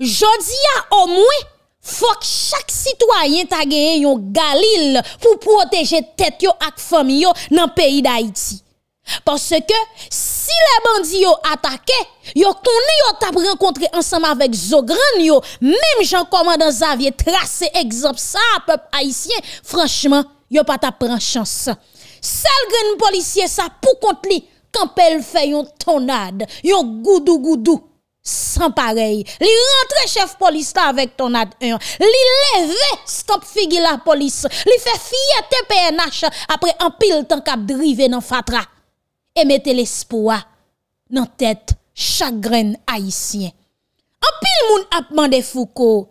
Jodi ya o mwen, fok chak sitwayen ta genye yon galil pou proteje tet yo ak fam yo nan peyi da iti. Parce ke si le bandi yo atake, yo konen yo tap renkontre ansama vek zogran yo, mem jan komandan zavye trase egzop sa pep haisyen, franchman yo pa tap pran chans. Sel gen polisye sa pou kont li, kampel fe yon tonade, yon goudou goudou. sans pareil. Li rentre chef police là avec ton ad 1. Li levé stop figure la police. Li fait fierté PNH après un pile temps cap drivé dans fatra. Et mettez l'espoir dans tête chaque grain haïtien. En pile moun ap mandé Foucault.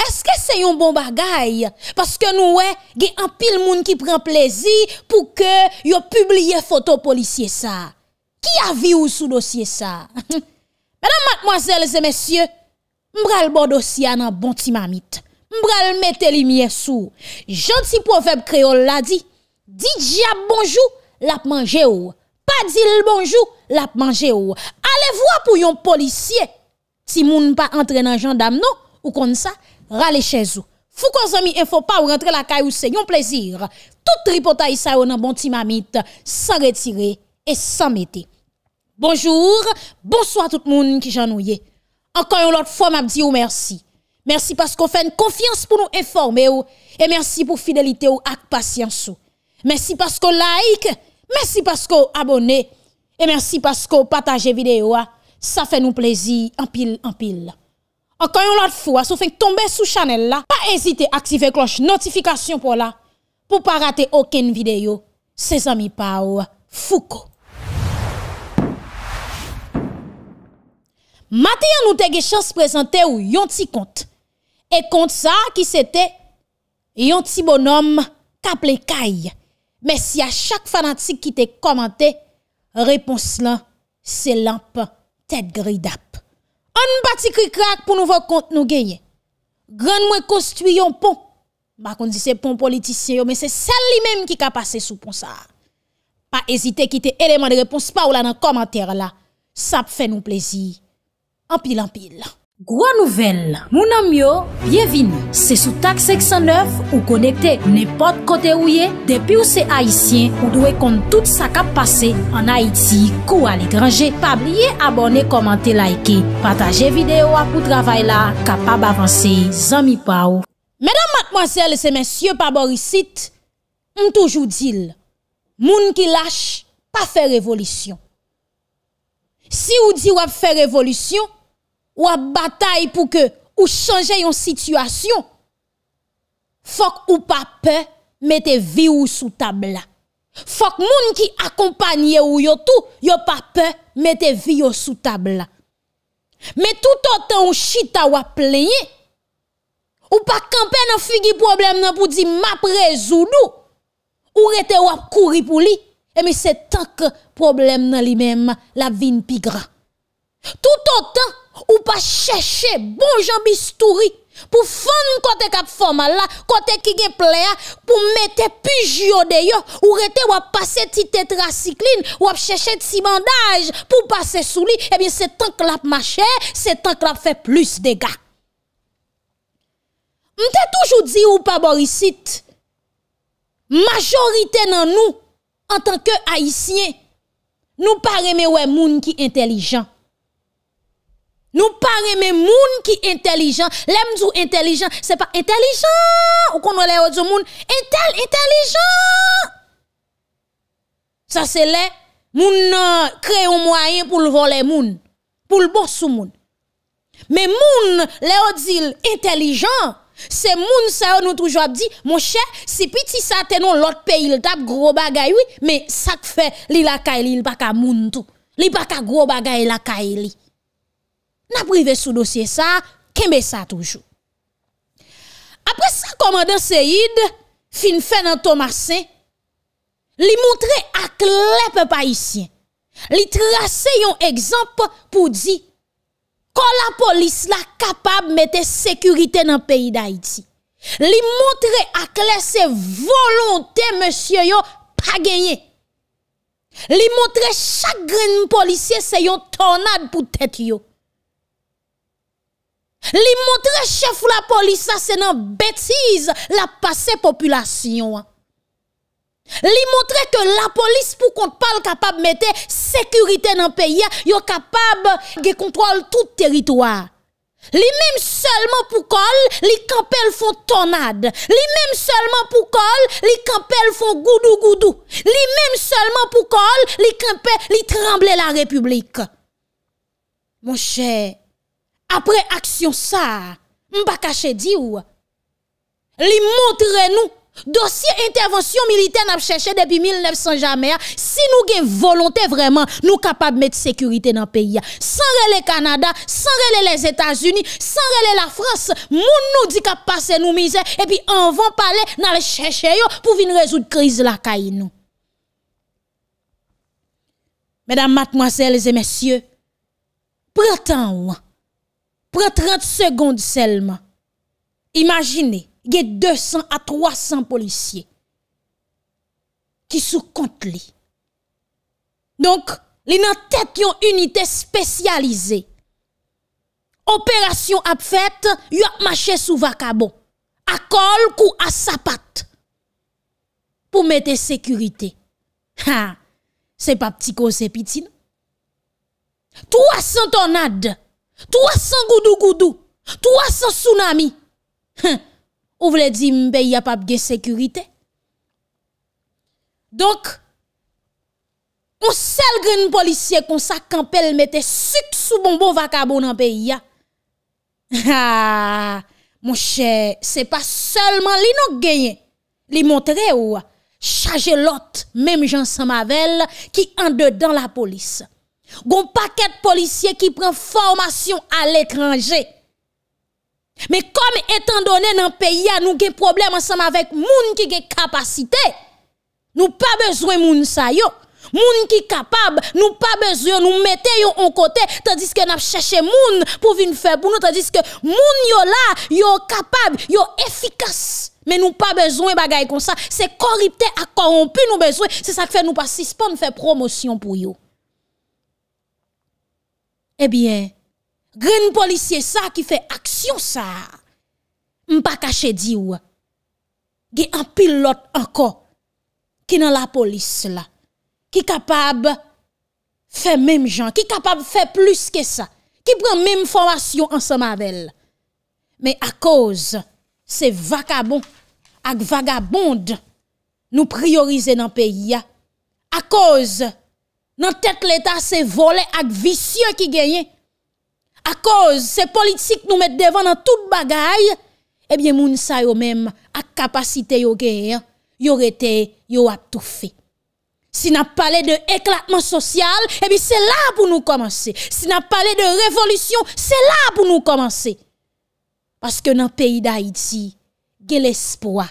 Eske se yon bon bagay? Paske nou we, gen an pil moun ki pren plezi pou ke yo publie foto polisye sa. Ki avi ou sou dosye sa? Mesdames, mademoiselles et messieurs, m'bral bon dossier nan bon ti mamite. M'bral mette lumière sous. Gentil proverbe créole l'a dit, dit diable bonjour, l'a mangé ou. Pas dit bonjour, l'a mangé ou. Allez voir pour yon policier. Si moun pas entre dans gendarme non ou comme ça, rale chez vous. Fou kon zami info pa ou rentre la caille ou c'est yon plaisir. Tout tripotay sa ou nan bon ti mamite sans retirer et sans mettre. Bonjour, bonsoir tout le monde qui j'ennuie. Encore une fois, m'a dit ou merci. Merci parce qu'on fait une confiance pour nous informer et merci pour fidélité ou ak patience. Merci parce qu'on like, merci parce qu'on abonne et merci parce qu'on partage vidéo ça fait nous plaisir en pile en pile. Encore une autre fois, si vous faites tomber sous channel là, pas hésiter à activer cloche notification pour là pour pas rater aucune vidéo. C'est amis Pau Foucault. Matin, nous avons chance de présenter un petit compte. Et compte ça, qui c'était un petit bonhomme qui Kai. Mais si à chaque fanatique qui te commenté, réponse là, c'est lampe tête gridap. On bâtit crack pour nous voir compte nous gagner. Grand moins construit un pont. Ma kon di se pon politisyen yo, men se sel li menm ki ka pase sou pon sa. Pa ezite ki te eleman de repons pa ou la nan komantere la. Sa p fè nou plezi. pile en pile. Gwa nouvel, moun am yo, bienvini. Se sou tak 609 ou konekte nepot kote ou ye, depi ou se Haitien, ou dwe kont tout sa kap pase an Haiti kou al ekranje. Pabliye abone, komante, laike, pataje videyo apou travay la, kapab avanse, zami pa ou. Medan matmoazel se mensye paborisit, m toujou dil, moun ki lache, pa fe revolisyon. Si ou di wap fe revolisyon, ou à bataille pour que ou changer une situation. Faut ou pas peur mettez vie ou sous table faut que moun qui accompagne ou yo tout yo pas peur mettez vie ou sous table mais tout autant ou chita ou plaigner. Ou pas camper dans figi problème nan pour dire m'a résoudre ou rete ou courir pour lui. Et mais c'est tant que problème nan li même la vie pi grand tout autant ou pas chercher bon Jean Bistouri pour fond côté cap formal là côté qui gen plaia pour mettre pujio de yo ou rete ou passer ti tétracycline ou chercher ti bandage pour passer sous lui eh bien c'est tant que la marché c'est tant que la fait plus de dégâts. M'te toujours dit ou pas Borisite majorité dans nous en tant que haïtiens nous pas aimer ouais moun qui intelligent nous parlons mais moun qui intelligent, l'aime dou intelligent, c'est pas intelligent ou qu'on les autres moun intel intelligent. Ça c'est les moun créer un moyen pour le voler moun, pour le boss moun. Mais moun les autres intelligent, c'est moun ça nous toujours dit mon cher si petit ça te non l'autre pays il tape gros bagay oui mais ça fait li la kay il pas ka moun tout. Li pas ka gros bagay n'a privé sous dossier ça, kembe ça toujours. Après ça, commandant Seyid, fin fait dans Thomasin, li montre à clair peuple haïtien. Li trace un exemple pour dire quand la police la capable mettre sécurité dans le pays d'Haïti. Li montre à clair ses volonté monsieur yo pas gagné. Li montre chaque grain policier c'est un tornade pour tête yo. Li montre chef la police ça c'est une bêtise la passé population. Li montre que la police pour qu'on parle capable mettre sécurité dans le pays, yo capable de contrôler tout territoire. Li même seulement pour col, li campel font tornade. Li même seulement pour col, li campel font goudou goudou. Li même seulement pour col, li campel, li tremble la République. Mon cher, après action ça, m'pa caché di ou. Li montre nous Dossier intervention militaire n'a cherché depuis 1900 jamais. Si nous avons volonté vraiment, nous capables de mettre sécurité dans le pays. Sans le Canada, sans les États-Unis, sans la France, moun nous dit qu'à passer nous misère et puis on va parler dans chercher pour venir résoudre crise la caille nous. Mesdames, mademoiselles et messieurs, prenez prend 30 secondes seulement. Imaginez, il y a 200 à 300 policiers qui sont contre lui. Donc, les nan tête yon unité spécialisée. Opération a fait, y a marché sous vacabon. À col ou à sapat. Pour mettre sécurité. Ha! C'est pas petit c'est petit. Non? 300 tornades 300 goudou goudou, 300 tsunamis. Ou voulez dire m'paye y a pas de sécurité? Donc, on seul grand policier comme ça mette sucre sous bonbon vacabon dans pays Ah, mon cher, c'est pas seulement li non gagné. Li montre ou l'autre même Jean Samavel qui en dedans la police. Gon paquet de policiers qui prend formation à l'étranger mais comme étant donné dans le pays, nous avons problème ensemble avec moun qui a capacité. Nous pas besoin de moun sa yo. Moun qui capable, nous pas besoin nous mettre yo en côté tandis que n'a cherché moun pour venir faire pour nous tandis que moun yo là, yo capable, yo efficace. Mais nous pas besoin bagay comme ça, c'est corrupté à corrompu nous besoin, c'est ça qui fait nous pas suspendre promotion pour yo. Eh bien, Grand policier ça qui fait action ça. M'pa caché di ou. Gen un pilote encore qui dans la police là qui capable faire même gens, qui capable faire plus que ça, qui prend même formation ensemble avec. Mais à cause ces vagabonds ak vagabondes nous prioriser dans le pays à cause dans tête l'état c'est volé ak vicieux qui gagne à cause ces politiques nous mettent devant dans toute bagaille, eh bien, moun sa yo même, à capacité yo gen, yo rete, yo a tout fait. Si n'a parlé de éclatement social, eh bien, c'est là pour nous commencer. Si n'a parlé de révolution, c'est là pour nous commencer. Parce que dans le pays d'Haïti, il y a l'espoir,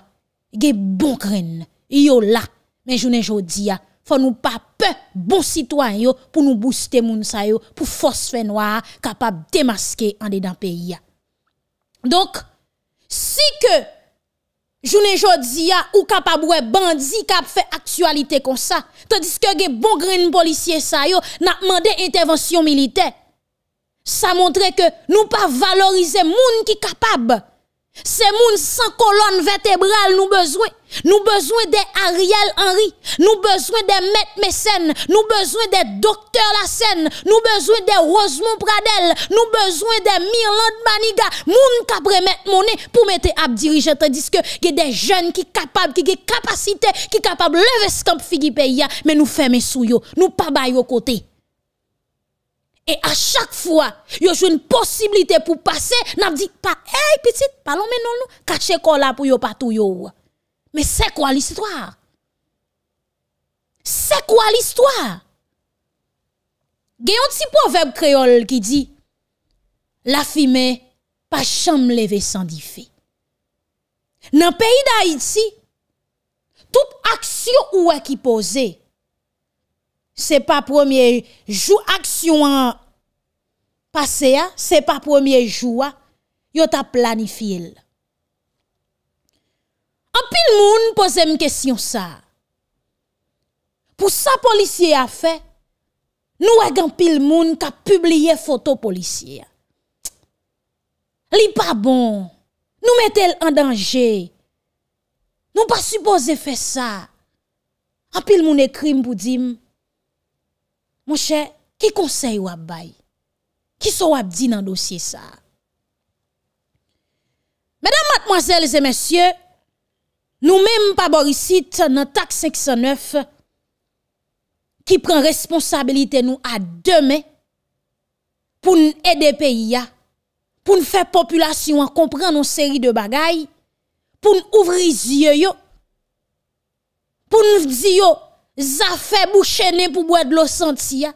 il y a bon grain, yo là. Mais je ne dis faut nous pas bon citoyen pour nous booster moun sa yo pour force fait noir capable démasquer en dedans pays donc si que journée jodi a ou capable ouais bandi cap fait actualité comme ça tandis que gen bon grain policier sa yo n'a demandé intervention militaire ça montre que nous pas valoriser moun qui capable c'est moun sans colonne vertébrale nous besoin. Nous besoin des Ariel Henry, nous besoin des Maître Mécène, nous besoin des docteurs Lassen, nous besoin des Rosemont Pradel, nous besoin des Mirland Maniga, moun qui mettre monnaie pour mettre à diriger. Tandis que y a des jeunes qui capables qui ont capacité qui capable lever ce camp figi pays mais nous fermer sous yo, nous pas bailler au côté. Et à chaque fois, y a une possibilité pour passer, n'a dit pas, hey, petite, parlons mais non, cachez quoi là pour yo pas tout yo. Mais c'est quoi l'histoire C'est quoi l'histoire Il y a un petit proverbe créole qui dit La fumée, pas chambre levée sans diffé. Dans le pays d'Haïti, toute action ou est qui posée, c'est pas premier jour action passé, c'est pas premier jour, yo t'a planifié. An pil moun pose m kesyon sa. Pou sa polisye a fe, nou e ag an pil moun ka publie foto polisye. Li pa bon, nou metel an danje. Nou pa suppose fe sa. An pil moun ekrim pou dim. Mwen che, ki konsey wap bay? Ki so wap di nan dosye sa? Medan matmoazel se mesye, Nous mêmes pas Borisit dans taxe 509 qui prend responsabilité nous à demain pour nous aider pays pour nous faire population comprendre une série de bagailles pour nous ouvrir les yeux pour nous dire ça fait boucher pour boire de l'eau sentia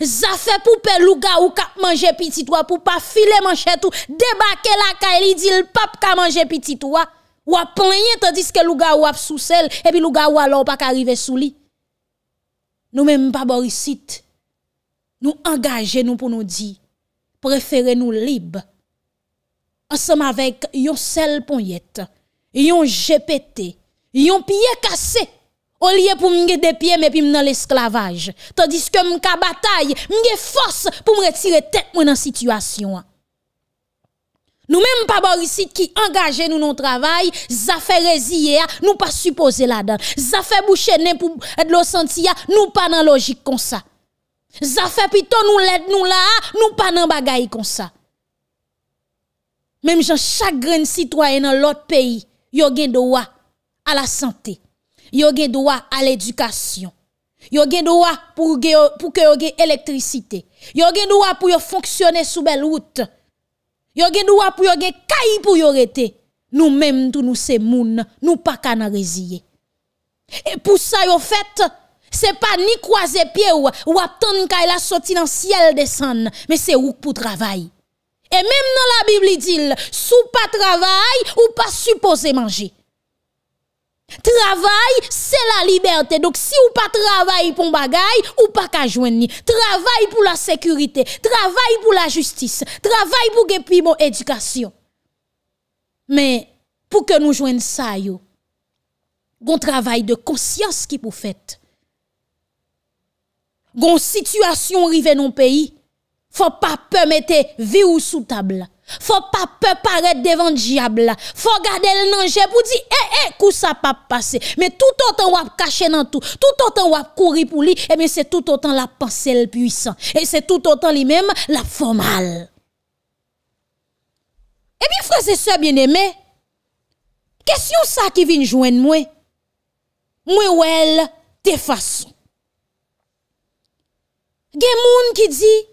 ça fait pour pelouga ou cap manger petit toi pour pas filer manchette tout débarquer la caille dit le pape ka manger petit toi. Wap plenye tandis ke louga wap sou sel, epi louga wala wap ak arrive sou li. Nou menm pa borisit. Nou engaje nou pou nou di. Prefere nou libe. Ansem avèk yon sel ponyet, yon jepete, yon piye kase. O liye pou mge depye me pi m nan l'esklavaj. Tandis ke m ka batay, mge fos pou m retire tek mwen nan situasyon an. Nous même pas Borisite qui engagé nous dans travail, ça fait résilier, nous pas supposé là-dedans. Ça fait boucher pour de l'eau sentia, nous pas dans logique comme ça. Ça fait plutôt nous l'aide nous là, nous pas dans bagaille comme ça. Même chaque grand citoyen dans l'autre pays, yo gen droit à la santé. Yo gen droit à l'éducation. Yo gen droit pour pour que yo gen électricité. Yo gen droit pour fonctionner sous belle route. Yo gen droit pour yo gen kay pour yo rete. Nous même tout nous c'est moun, nous pas kana résilier. Et pour ça yo fait c'est pas ni croiser pied ou, ou attendre kay la sorti dans ciel descendre, mais c'est ou pour travail. Et même dans la Bible dit sous pas travail ou pas supposé manger. Travail, c'est la liberté. Donc, si ou pas travail pour bagay, ou pas qu'à joindre. Travail pour la sécurité. Travail pour la justice. Travail pour que mon éducation. Mais, pour que nous joignons ça, yo, gon travail de conscience qui pour fait. Gon situation rive non pays. Faut pas permettre vie ou sous table. Faut pas peur paraître devant le diable. Faut garder le danger pour dire eh eh coup ça pas passer. Mais tout autant on cacher dans tout, tout autant on courir pour lui, et eh bien c'est tout autant la pensée puissant et c'est tout autant lui-même la formale. Et bien frères et sœurs bien-aimés, question ça qui vient joindre moi. Moi ou elle de façon. Gen moun qui dit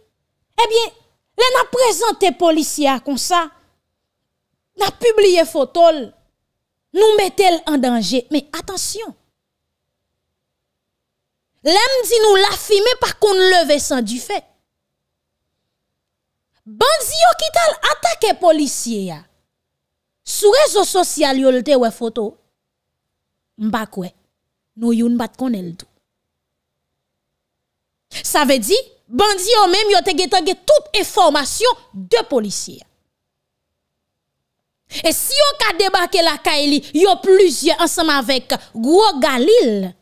eh bien Là, n'a présenté policier comme ça. N'a publié photo. Nous mettons en danger. Mais attention. L'aime dit nous la filmer par qu'on lever sans du fait. Bandi yo qui tal attaqué policier ya. Sur réseau social yo lte ouais photo. M'pa kwe. Nous youn bat konel tout. Ça veut dire bandi yo même yo te toute information de policiers. Et si yo ka débarqué la Kaili, yo plusieurs ensemble avec Gros Galil.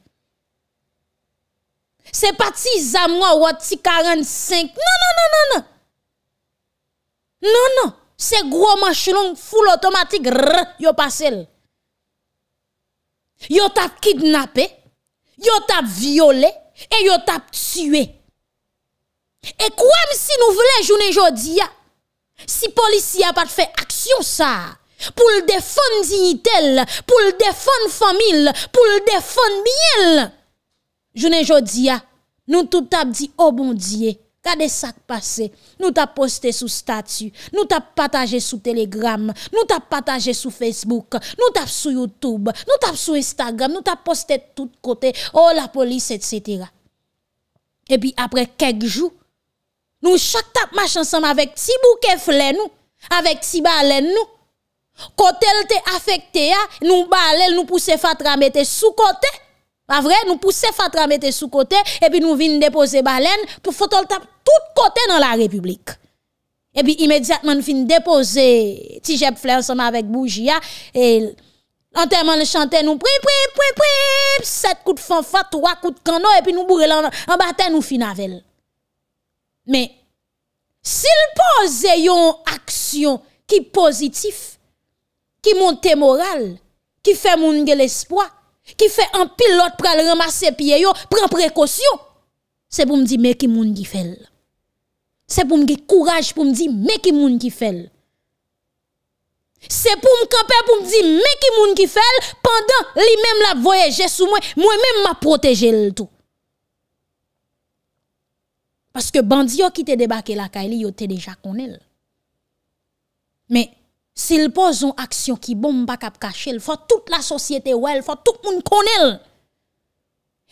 C'est parti zamwa ou ti 45. Non, non, non, non, non. Non, non. C'est gros machelon full automatique. Rrr, yo passé. Yo tap kidnappé. Yo tap violé. Et yo tap tué. Et quoi si nous voulons journée aujourd'hui, si policier a pas fait action ça, pour le défendre dignité, pour le défendre famille, pour le défendre bien. Journée aujourd'hui, nous tout t'a dit oh bon Dieu, regardez ça qui passé. Nous t'a posté sous statut, nous t'a partagé sous Telegram, nous t'a partagé sous Facebook, nous t'a sur YouTube, nous t'a sur Instagram, nous t'a posté de tous côtés, oh la police etc. Et puis après quelques jours nous chaque tap marche ensemble avec ti bouquet nous, avec ti baleine nous. Côté te affecté nous balel nous pousser fatra mettre sous côté. Pas vrai, nous pousser fatra mettre sous côté et puis nous vinn déposer baleine pour faut tap tout côté dans la République. Et puis immédiatement nous fin déposer ti jeb fleur ensemble avec bougie et Enterrement le chanter nous pri pri pri pri sept coups de fanfare trois coups de canon et puis nous bourrer en bataille nous fin avec mais, s'il pose yon action qui positif, qui monte moral, qui fait moun l'espoir, qui fait un pilote pour ramasser pied yo, prend précaution, c'est pour me dire mais qui moun qui fait. C'est pour me courage pour me dire mais qui moun qui fait. C'est pour me camper pour me dire mais qui moun qui fait pendant lui même la voyager sous moi, moi même m'a protégé le tout. Parce que bandi qui te débarqué la caille, yo te déjà connaît. Mais s'il pose une action qui bombe pas cap cacher, il faut toute la société ouais, il faut tout le monde connaît.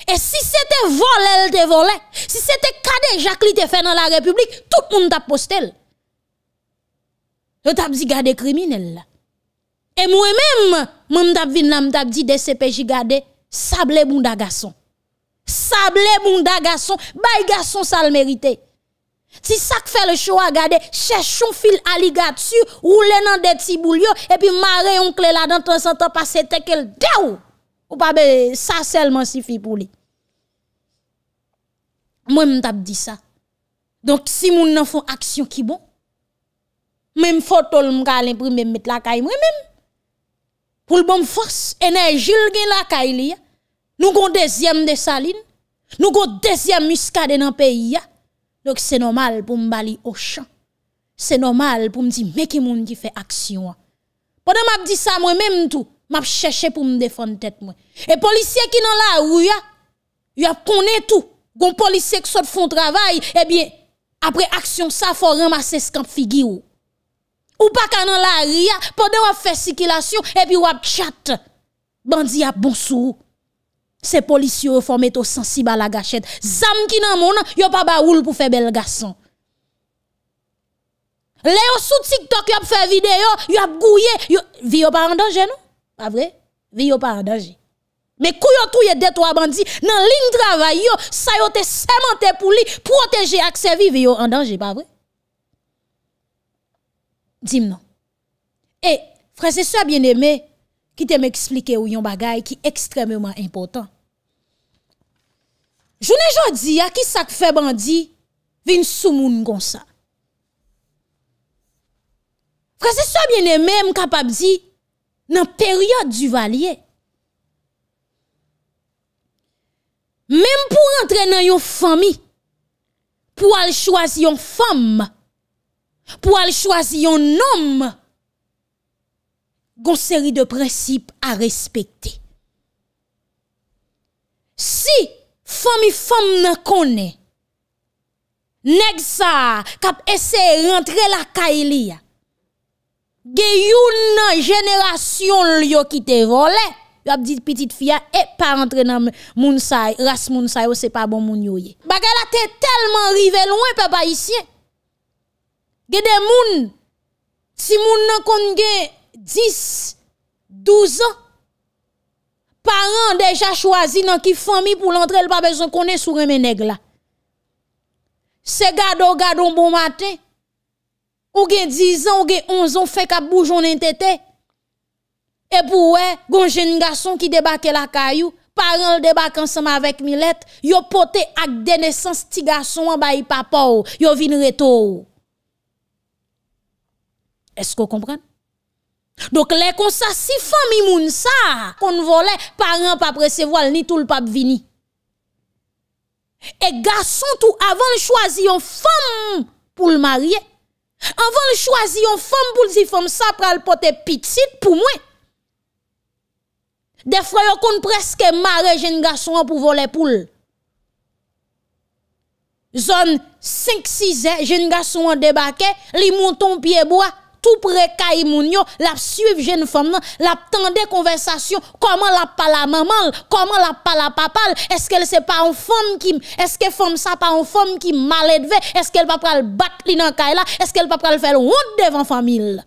Et si c'était volé, elle te volé. Si c'était cadet Jacques te fait dans la République, tout le monde t'a posté. Yo t'a dit criminel Et moi-même, moi t'a vinn m't'a dit DCPJ sable garçon. Sable bunda garçon bay garçon ça le merite. Si ça fait le show à garder, cherchons fil alligator, roulez dans des petits bouillons, et puis marrer un clé là dans ton sang passer tel quel daou. Ou pas, ça seulement suffit pour lui. Moi, je t'ai dit ça. Donc, si moun nan font action qui bon, même photo le m'ka l'imprimer mettre la caille moi-même. Pour le bon force, énergie le gen la caille Nous avons deuxième de saline, nous avons deuxième muscade dans le pays. Donc c'est normal pour m'bali au champ. C'est normal pour me dire mais qui moun qui fait action? Pendant m'a dit ça moi même tout, m'a cherché pour me défendre tête. Et policier qui dans la rue y a connaît tout. Gon policier qui font travail, eh bien après action ça faut ramasser ce camp figure. Ou pas quand dans la rue pendant on fait circulation et puis on chat. Bandi a bon sou. Ces policiers formés au sensible à la gâchette. Zam qui nan pas pour faire bel garçon. Léo sous TikTok yo fait vidéo, yo gouillé, yo vi yo pas en danger non? Pas vrai? Vi yo pas en danger. Mais kou yo touye deux trois bandits nan ligne travail ça te sémenté pour lui protéger accès vie yo en danger, pas vrai? Dis-moi non. Et frère c'est ça bien ki te m'explike ou yon bagay ki ekstremement important. Jounen jodi, a ki sak fe bandi, vin sou moun kon sa. Frase so bien e mèm kapap di, nan peryode du valye. Mèm pou rentre nan yon fami, pou al chwazi yon fam, pou al chwazi yon nom, une série de principes à respecter. Si famille femme ne connaît, nèg ça kap essayer rentrer la kaili ge génération yo qui te volé yo dit petite fille et pas rentrer dans moun sa race moun sa c'est pas bon moun yo te tellement rivé loin papa ici ge des moun si moun nan kon 10, 12 ans, parents déjà choisi dans qui famille pour l'entrer, il pas besoin qu'on est sur un nègre là. C'est gado gado bon matin. Ou gen 10 ans, ou gen 11 ans, fait qu'à boujon tete. Et pour ouais, gon jeune garçon qui débarque la caillou, parents débarquent ensemble avec Milette, yo pote ak de naissance ti garçon en bay papa yo vin reto. Est-ce que vous comprenez? Dok lè kon sa si fami moun sa, kon volè, paran pa presevwal ni tout l'pap vini. E gason tou avan l'chwazi yon fam pou l'marye, avan l'chwazi yon fam pou l'zi fam sa pral pote pitit pou mwen. Defra yo kon preske mare jen gason an pou volè poul. Zon 5-6 jen gason an debake, li monton pieboa, tout près moun la suivre jeune femme la tendre conversation, comment la parle maman, comment la parle papa, est-ce qu'elle c'est pas une femme qui est-ce que femme pas une femme qui mal élevée, est-ce qu'elle pas le battre li dans kay là, est-ce qu'elle pas le faire honte devant famille.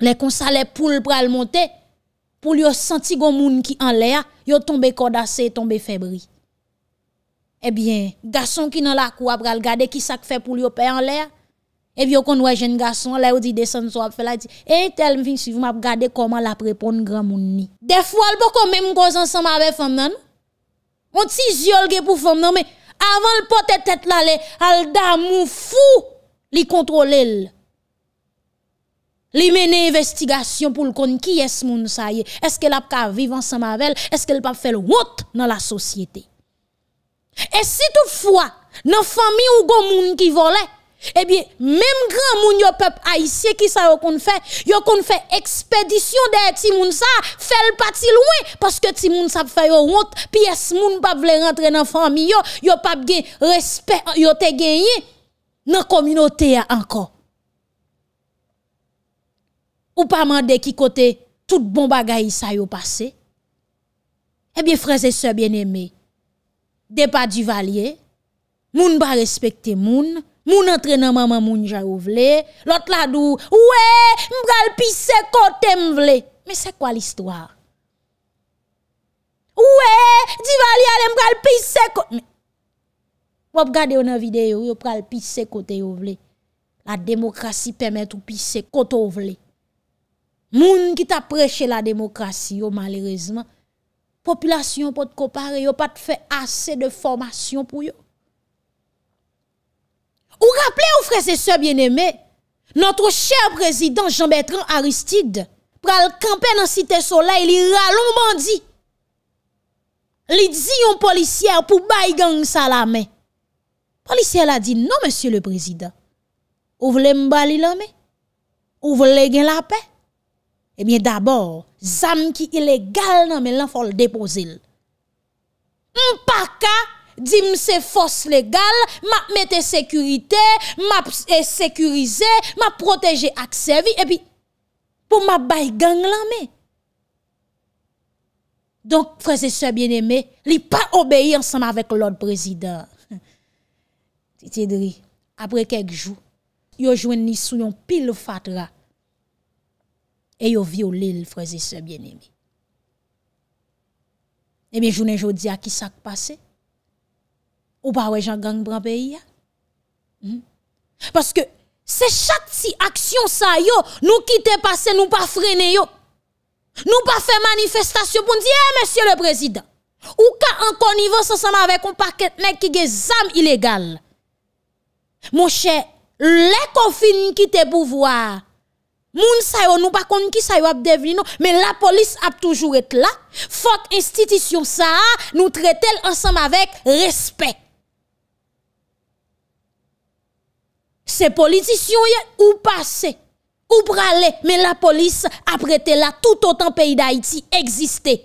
Les consa les poules pral monter pour lui senti gon moun qui en l'air, yo tomber cordassé, tomber fébrile. Eh bien, garçon qui dans la cour pral regarder qui ça fait pour lui père en l'air? epi yo kon wè jen gason, la yo di desen so ap fè la, di, e tel m fin suiv m ap gade koman la prepon gran moun ni. Defwa l bo kon mè m koz ansam avè fèm nan, on ti zyol ge pou fèm nan, men avan l potè tèt la le, al da moun fou li kontrole l. Li mene investigasyon pou l kon ki es moun sa ye, eske l ap ka viv ansam avèl, eske l pap fèl wot nan la sosyete. E si tout fwa, nan fami ou goun moun ki volè, eh bien, même grand moun yo peuple haïtien qui ça yo kon fait, yo kon fait expédition de ti moun sa, fait le parti loin parce que ti moun sa fait yo honte, est moun pas vle rentrer dans famille yo, yo pas gen respect yo te gagné dans communauté encore. Ou pas mandé qui côté tout bon bagay ça yo passé. Eh bien frères et sœurs bien-aimés, départ du valier, moun pas respecter moun, Moun entre nan maman moun jarou vle, l'autre la dou, ouais, m'gal pisse kote m'vle. Mais c'est quoi l'histoire? Ouais, divali ale m'gal pisse kote. Vous regardez une vidéo, yo pral pisse kote yo vle. La démocratie permet ou pisse kote yo vle. Moun qui t'a prêché la démocratie, yo malheureusement, population pas de comparer, yo pas de fait assez de formation pour yo. Ou rappelez aux frères et sœurs bien-aimés, notre cher président Jean-Bertrand Aristide, pral camper dans Cité Soleil, il ralon bandit. Li dit un policier pour bail gang ça la main. Policier a dit non monsieur le président. Ou voulez m'bali la main? Ou voulez gagner la paix? Eh bien d'abord, zam qui illégal non mais l'en faut le déposer. M'paka Dim se fos legal, map mette sekurite, map eh, e sekurize, map proteje ak servi, epi pou map bay gang lanme. Donk, freze se bieneme, li pa obeyi ansam avèk lòd prezident. Titi dri, apre kek jou, yo jwen ni sou yon pil fatra, e yo viole l freze se bieneme. Ebi jounen jodi a ki sak pase, ou pas ouais Jean gang prend pays hmm? parce que c'est chaque si action ça yo nous quitter passer nous pas freiner yo. Nous pas faire manifestation pour dire eh, monsieur le président ou ka en connivence ensemble avec un paquet nèg qui des illégales mon cher les confines quitter pouvoir Moun sa yo nous pas konn qui sa yo ap mais la police a toujours été là. Faut institution ça nous traiter ensemble avec respect Se politisyon ye ou pase, ou prale, men la polis aprete la tout otan peyi da Haiti egziste.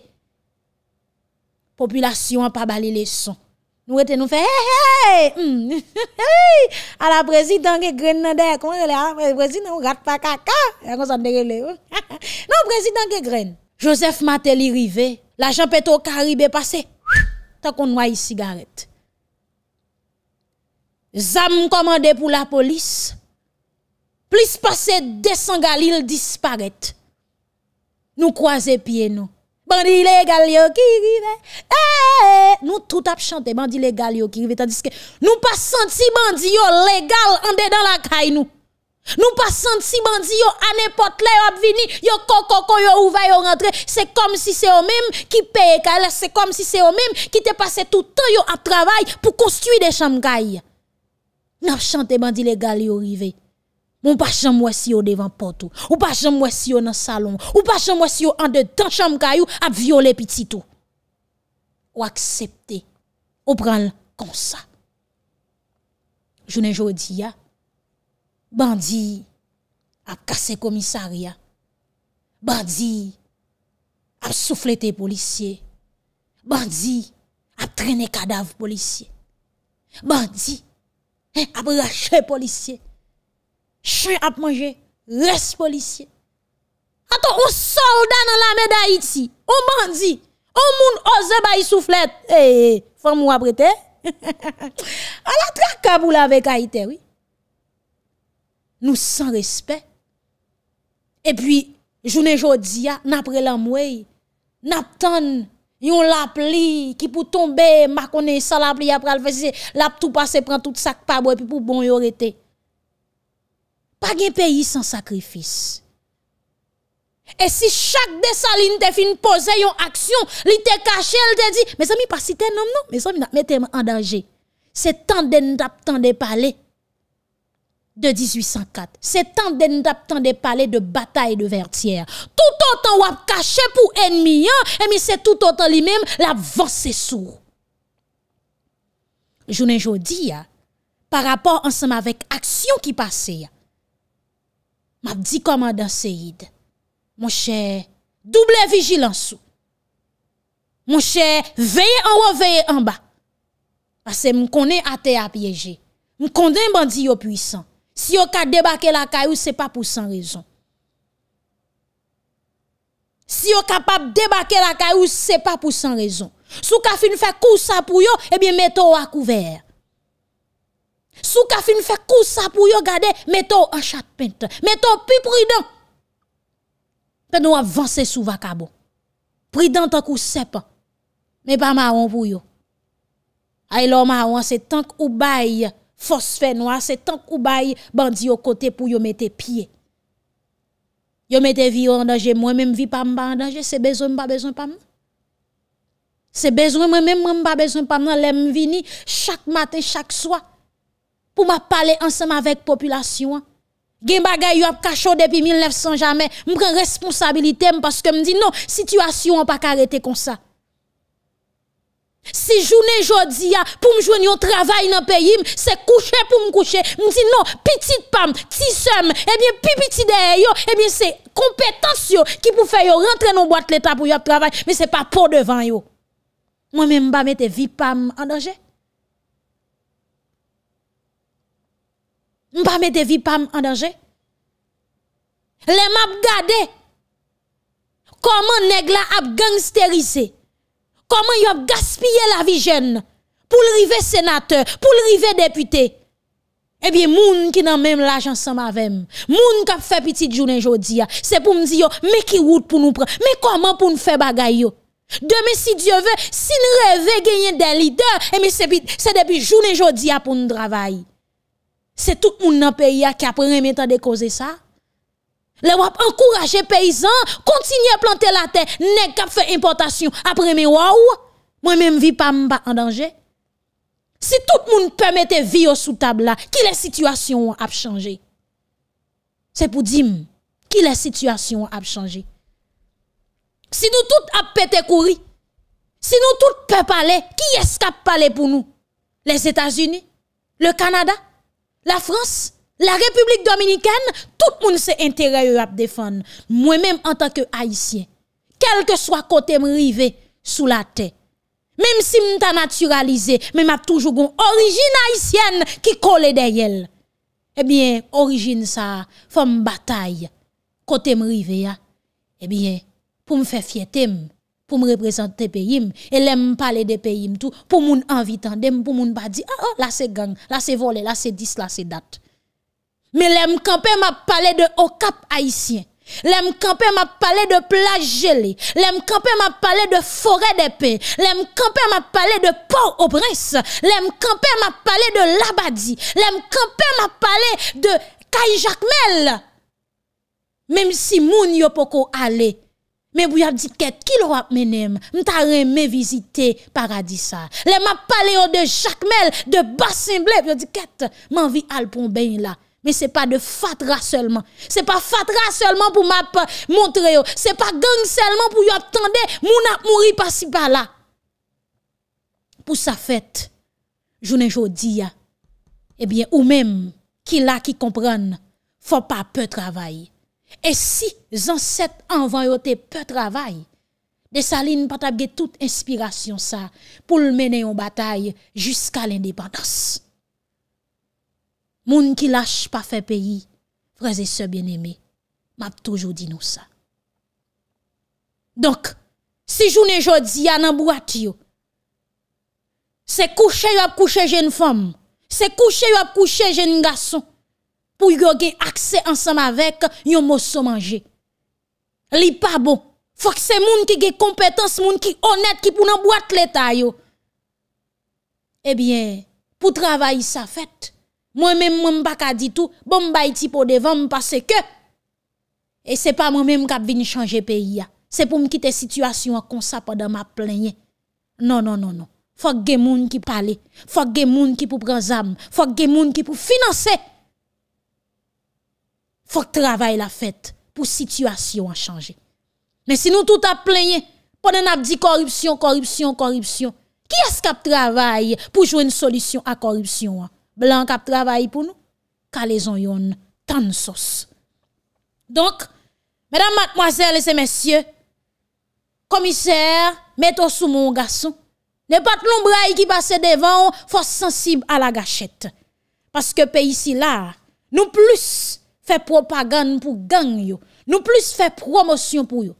Populasyon an pa bali le son. Nou ete nou fe, hey, hey, hmm, hey, a la prezidant ke gren nan de, kon re le a, prezidant ou rat pa kaka, ya kon san de re le ou. non, prezidant ke gren. Joseph Mateli rive, la chanpeto karibe pase, ta kon wayi sigaret. Zam commandé pour la police. Plus passé 200 galil disparaît. Nous croisons pieds nous. Bandi légal yo qui rive. Eh, nous tout ap chanté bandi légal yo qui rive tandis que nous pas senti bandi yo légal en dedans la caille nous. Nous pas senti bandi yo à n'importe là yo vini yo koko yo ouvert yo rentré c'est comme si c'est eux même qui paye c'est comme si c'est eux même qui te passé tout temps yo à travail pour construire des chambres Nap chante bandi legal yo rive. Mon pas chambre si yo devant porte ou pas chambre si yo dans salon ou pas chambre si yo en dedans chambre kayou a violer petit tout. Ou accepter. Ou prend comme ça. Jounen jodi ya bandi a cassé commissariat. Bandi a soufflé tes policiers. Bandi a traîné cadavre policier. Bandi après racher policier. Chien a mangé, reste policier. Attends, un soldat dans la d'Haïti, on bandit, on moun ose bay soufflette. Eh, eh faut moi prêter. à la traque pour avec Haïti, oui. Nous sans respect. Et puis, journée jodi a, n'après la mouille, n'attend yon la pli qui pour tomber ma connaît ça la pli après le la tout passer prend tout sac pas bois puis pour bon yo rete. Pas gen pays sans sacrifice et si chaque dessaline te fin poser yon action li te caché elle te dit mes amis pas citer non non? Mes amis mettez en danger. C'est tant de de parler de 1804. C'est tant d'endaptant de parler de bataille de vertière. Tout autant wap caché pour ennemi, hein? et mais c'est tout autant lui-même la vance sourd. Je ne jodi, par rapport ensemble avec action qui passait, m'a dit commandant Seyd, mon cher, double vigilance. Mon cher, veillez en haut, veillez en bas. Parce que je connais à piégé. Je connais bandit puissant. Si vous ka débarquer la caillou, ce n'est pas pour sans raison. Si vous capable de débarquer la caillou, ce n'est pas pour sans raison. Si vous fin fait coup ça pour eh bien mettez-vous à couvert. Si vous fin fait coup ça pour yo, regardez, mettez-vous en chat pente. Mettez-vous plus prudent. Peut nous avancer sous vacabo. Prudent tant que sept Mais pas marron pour yo. Ay lo marron c'est tant ou bail phosphène noir, c'est tant ou bail bandi au côté pour yo mettre pied. Yo mette vie en danger, moi même vie pas en danger, c'est besoin pas besoin pas C'est besoin moi même pas besoin pas l'aime vini chaque matin, chaque soir pour m'a parler ensemble avec population. Gen bagay yo ap cachot depuis 1900 jamais, m'prend responsabilité parce que me dit non, situation pas arrêter comme ça. Si journée jodi a pour me joindre travail dans pays, c'est coucher pour me coucher. Me dit non, petite pam, petit somme, eh bien petit derrière eh bien c'est compétence qui pour faire rentrer dans boîte l'état pour yo travail, mais c'est pas pour devant yo. Moi même pas mettre vie pam en danger. M'pas mettre vie pam en danger. Les m'a gade comment nèg la ap gangsterisé? Comment y a gaspillé la vie jeune pour le river sénateur, pour le river député? Eh bien, moun qui n'a même l'argent ensemble avec moun qui a fait petite journée aujourd'hui, c'est pour me dire, mais qui route pour nous prendre, mais comment pour nous faire bagaille? Demain, si Dieu veut, si nous rêvons gagner des leaders, eh bien, c'est depuis journée aujourd'hui pour nous travailler. C'est tout le monde dans le pays qui a pris temps de causer ça. Les wap encourager paysans, continuer à planter la terre, nèg k'ap fait importation après mes waouh. Moi même vie pas en danger. Si tout le monde permettait vivre sous table là, qui la situation a changé? C'est pour dire qui la situation a changé? Si nous tous a pété courir, si nous tous peut parler, qui est-ce qui pour nous? Les États-Unis, le Canada, la France, La République dominicaine, tout le monde s'est intérêt à défendre. Moi-même, en tant que haïtien, quel que soit côté me rivé sous la terre, même si je suis naturalisé, mais m'a toujours une origine haïtienne qui colle derrière. Eh bien, origine ça, femme bataille, côté me rivé, eh bien, pour me faire fierté, pour me représenter pays et l'aime parler de pays tout pour mon envie tandem pour mon pas dire ah, ah là c'est gang là c'est volé là c'est 10 là c'est date Mais l'aime campé m'a parlé de au cap haïtien. L'aime campé m'a parlé de plage gelée. L'aime campé m'a parlé de forêt d'épée. L'aime campé m'a parlé de port au prince. L'aime campé m'a parlé de labadi. L'aime campé m'a parlé de Kajacmel. Même si moun yo poko aller mais vous avez dit qu'est-ce qu'il a mené m'ta remé visiter paradis ça les m'a parlé de Jacmel de Bassemblé vous dit qu'est-ce m'envie al pour ben là Mais ce n'est pas de fatra seulement. Ce n'est pas fatra seulement pour montrer. Ce n'est pas gang seulement pour attendre. Moun a mouri par-ci par-là. Pour sa fête, journée jodi eh bien, ou même qui là qui comprennent, faut pas peu travailler. Et si ancêtres avant yo peu travail, de Saline pas toute inspiration ça pour mener en bataille jusqu'à l'indépendance. Moun qui lâche pas fait pays, frères et sœurs bien-aimés, m'a toujours dit nous ça. Donc, si journée jodi a nan boîte c'est coucher yo coucher jeune femme, c'est coucher coucher jeune garçon pour yo accès ensemble avec yon mosso manger. Li pas bon. Faut que c'est moun qui gen compétence, moun qui honnête qui pour nan boîte l'état yo. Eh bien, pour travailler ça fait Mwen men mwen pa ka di tou, bon bay ti po devan parce que et c'est pas moi même qui venu changer pays C'est pour me quitter situation comme ça pendant ma plainte. Non non non non. Faut que moun qui parle, faut que moun qui pour prendre zam, faut que moun qui pour financer. Faut que travail la fête pour situation à changer. Mais si nous tout a plaigné, pendant n'a dit corruption, corruption, corruption, qui est-ce qui travaille pour jouer une solution à corruption? Blanc qui travaille pour nous? Calaison yon, tan sauce. Donc, mesdames, mademoiselles et messieurs, commissaire, mettez sous mon garçon. Ne pas l'ombraille qui passe devant, faut sensible à la gâchette. Parce que pays ici là, nous plus fait propagande pour gang nous plus fait promotion pour yo.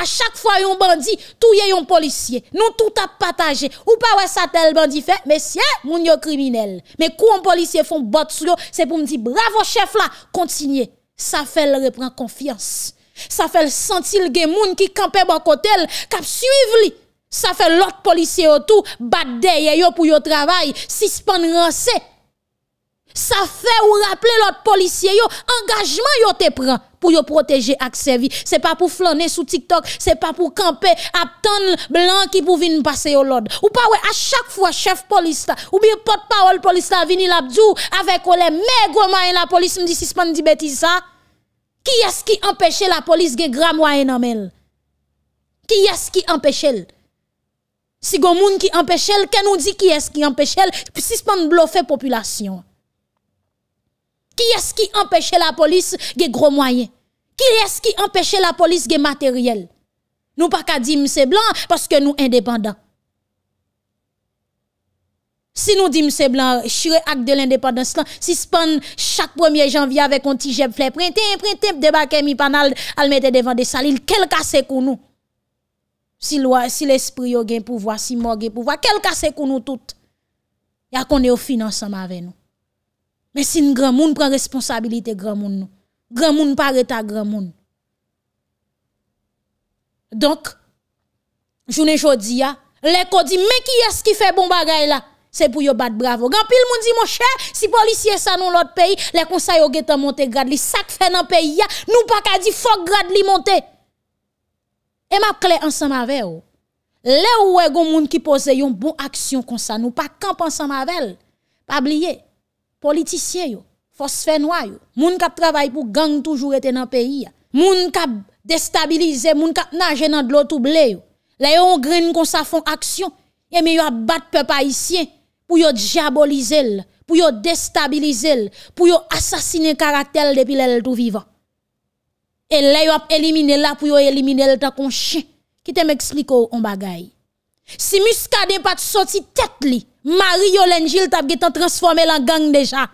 À chaque fois un bandit, tout y un policier, nous tout a partagé. Ou pas ouais ça tel bandit fait, mais c'est moun yo criminel. Mais quand un policier font bot c'est pour me dire bravo chef là, continuez. Ça fait le reprend confiance. Ça fait le sentir le moun qui campait bon côté, cap suivre li. Ça fait l'autre policier autour, bat derrière yo pour yo travail, suspend rancé. Ça fait ou rappeler l'autre policier yo, engagement yo te prend pour yo protéger ak servi. C'est pas pour flâner sous TikTok, c'est pas pour camper attendre blanc qui pour venir passer au l'ordre. Ou pas à chaque fois chef police ou bien porte-parole police vini l'abdou avec les maigres moyens la police me dit suspend dit bêtise ça. Qui est-ce qui empêche la police de grand moyen nan Qui est-ce qui empêche Si gon moun qui empêche elle, nous dit qui est-ce qui empêche elle, suspend bluffer population. Qui est-ce qui empêche la police de gros moyens? Qui est-ce qui empêche la police de matériel? Nous pas qu'à dire c'est blanc parce que nous indépendants. Si nous disons c'est blanc, chire acte de l'indépendance si suspend chaque 1er janvier avec un petit jet fleur, printemps, printemps, débarquer mi panal, al mettre devant des salines, quel cas c'est pour nous? Si loi, si l'esprit a gen pouvoir, si mort gen pouvoir, quel cas c'est pour nous toutes? a qu'on est au financement avec nous. Mais si un grand monde prend responsabilité, grand monde, grand monde à grand monde. Donc, journée jodi dit mais qui est-ce qui fait bon bagay là? C'est pour yo battre bravo. Grand pile moun dit mon cher, si policier ça dans l'autre pays, les conseils yo getan monter grade li, fait dans pays nous pas ka di faut grade li. Et m'a clé ensemble avec vous. Là où est moun qui pose yon bon action comme ça, nous pas camp ensemble avec Pas oublier politiciens yo, force yo, moun k'ap travaille pour gang toujours été dans pays. Moun k'ap déstabiliser, moun k'ap nager dans de l'eau tout blé yo. Là green kon sa font action, et mais yo battre peuple haïtien pour yo diaboliser, pour yo déstabiliser, pour yo assassiner caractère depuis l'elle tout vivant. Et là yo a éliminé là pour yo éliminer le temps qu'on chien. Qui te m'explique on bagay. Si Muscadet pas sorti tête li, Marie Yolène Gilles t'a transformé en gang déjà.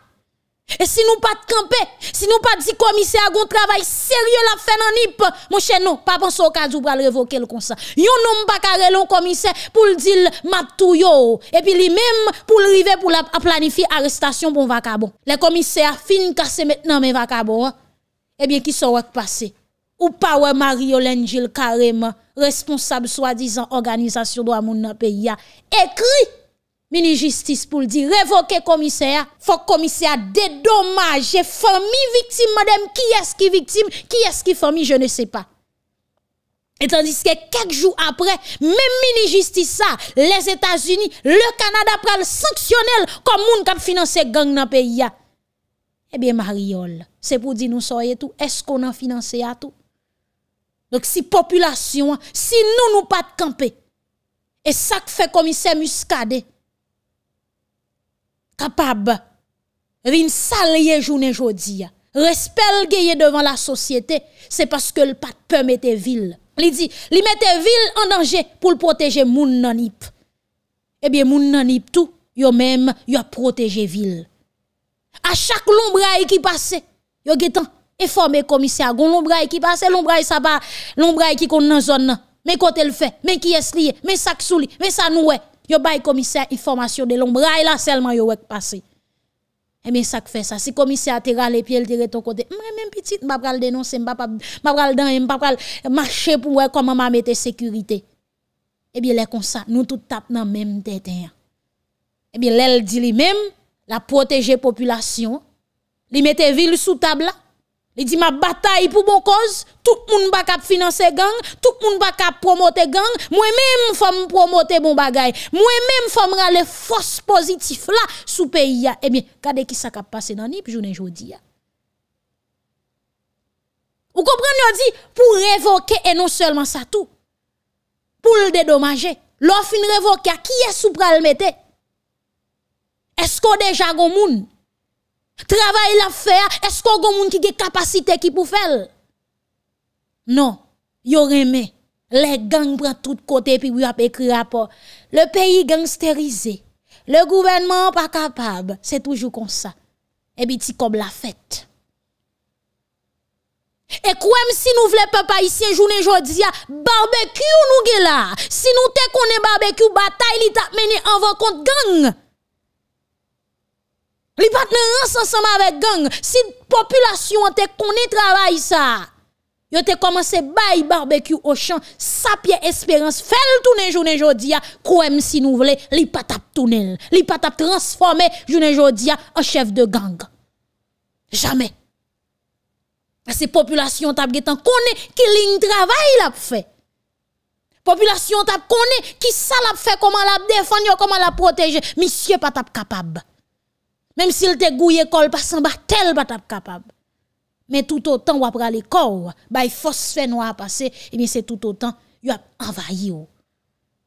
Et si nous pas de camper, si nous pas dit commissaire un travail sérieux la fait dans NIP, mon cher non, pas penser au cas où pour révoquer le ça. Yon non pas carré le commissaire pour le dire tout yo et puis lui même pour arriver pour la planifier arrestation pour vacabon. Les commissaires fin casser maintenant mes vacabon. Hein. Eh bien qui sont passé? Ou pas ouais Marie-Hélène Gilles carrément responsable soi-disant organisation de moun dans pays écrit mini justice pour dire révoquer commissaire. Faut commissaire dédommager famille victime. Madame qui est-ce qui victime? Qui est-ce qui famille? Je ne sais pas. Et tandis que quelques jours après, même mini justice ça, les États-Unis, le Canada prend sanctionnel comme moun qui finance gang dans pays Eh bien Mariol, c'est pour dire nous soyez tout, est-ce qu'on a financé à tout? Donc si population, si nous nous pas de camper, et ça que fait commissaire Muscadet, capable, vin salye journée jodi, respect le devant la société, c'est parce que le pas peut mettre ville. Il dit, il mette ville en danger pour protéger moun nanip. Eh bien, moun nanip tout, yo même, yo protéger ville. À chaque lombraille qui passe, yo getan informer commissaire gon l'ombraille qui passe l'ombraille ça pas l'ombraille qui connaît dans zone mais côté le fait mais qui est lié mais ça souli mais ça ouais yo bay commissaire information de l'ombraille là seulement yo ouais passer et eh bien ça fait ça. Si commissaire te rale pied il te ton côté. Même petite m'a pral dénoncer m'a pas m'a pral dans m'a pral marcher pour voir comment m'a mettre sécurité. Et eh bien les comme ça nous tout tape dans même tête et eh bien l'elle dit lui même la protéger population. Li mette ville sous table Il dit ma bataille pour bon cause, tout le monde pas financer gang, tout le monde pas promoter gang, moi-même faut promoter bon bagay. Moi-même faut me les forces positives là sous pays Eh bien, regardez qui ça qui passé dans nip journée jodi Vous comprenez dit pour révoquer et non seulement ça tout. Pour le dédommager. L'offre révoquer qui est sous pral Est-ce qu'on déjà gon moun? Travail la faire, est-ce qu'on a moun qui a qui pour faire? Non, yo remè. Les gangs prennent tout côté puis y a écrit rapport. Le pays gangsterisé. Le gouvernement pas capable. C'est toujours comme ça. Et puis comme la fête. Et quoi si nous voulons papa ici journée jodi barbecue nous là? Si nous te connaît barbecue bataille li t'a mené en contre gang. Li pas ensemble avec gang. Si population te connaît travail ça. Yo te commencé bay barbecue au champ, sa pied espérance fait le tourner journée jodia, même si nous voulons, li pas tap tourner, li pas tap transformer journée jodia en chef de gang. Jamais. Parce population tap getan connaît qui ligne travail la fait. Population tap connaît qui ça l'a fait comment la défendre, comment la protéger, monsieur pas tap capable. Même s'il te gouillé col pas sans tel pas capable. Mais tout autant ou après corps, bah phosphène noir passer, et bien c'est tout autant y a envahi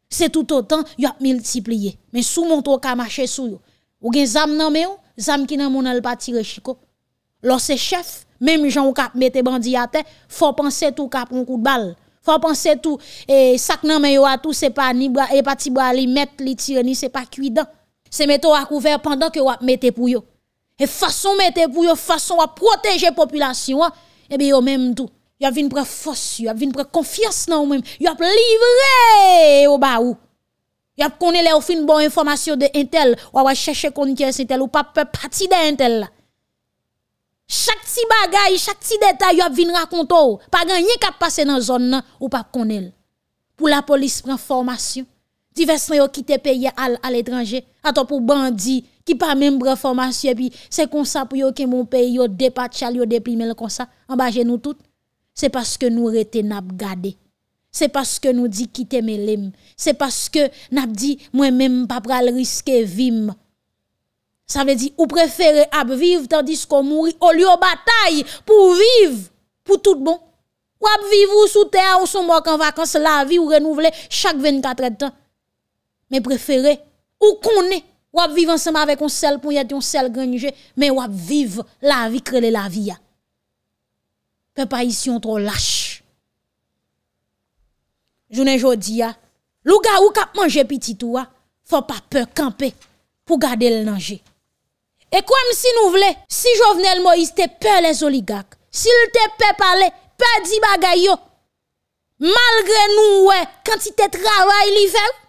C'est tout autant y a multiplié. Mais sous mon tour ka marcher sous yo. Ou gen zam nan me ou, zam ki nan mon al pas tirer chiko. Lorsque chef, même gens kap mette bandi à terre, faut penser tout kap un coup de balle. Faut penser tout et sac nan me yo a tout c'est pas ni et pas ti bras li mettre li tirer ni c'est pas cuidant. C'est mettre à couvert pendant que vous mettez pour yo. Et façon mettre pour yo, façon à protéger population, et eh bien yo même tout. Yo vinn prendre force, yo vinn prendre confiance dans vous même. Yo livré au bas ou. Yo connaît les fin bonne information de intel, ou va chercher kon qui est intel ou pas parti d'intel là. Chaque petit bagay, chaque petit détail, yo vinn raconter. Pas gagné qui passer dans zone ou pas connaît. Pour la police prend formation diversement yo quitté pays à l'étranger attends pour bandit qui pas même bras formation puis c'est comme ça pour yo que mon pays yo dépatchal yo déprimé comme ça en bas nous tout. C'est parce que nous rete n'a gardé c'est parce que nous dit quitter mes c'est parce que n'a dit moi même pas pral risquer vim. Ça veut dire ou préférez ab vivre tandis qu'on mourit au lieu bataille pour vivre pour tout bon. Ou ab vivre sous terre ou son mort en vacances la vie ou renouveler chaque 24 heures de temps. Mais préféré ou connaît ou vivre ensemble avec un seul pour y un seul grange mais ou vivre la vie créer la vie peuple ici on trop lâche. Journée jodi a louga ou k'ap manger petit tout faut pas peur camper pour garder le danger. Et comme si nous voulons si Jovenel Moïse te peur les oligarques s'il te peur parler peur di bagay yo. Malgré nous ouais quantité travail li fait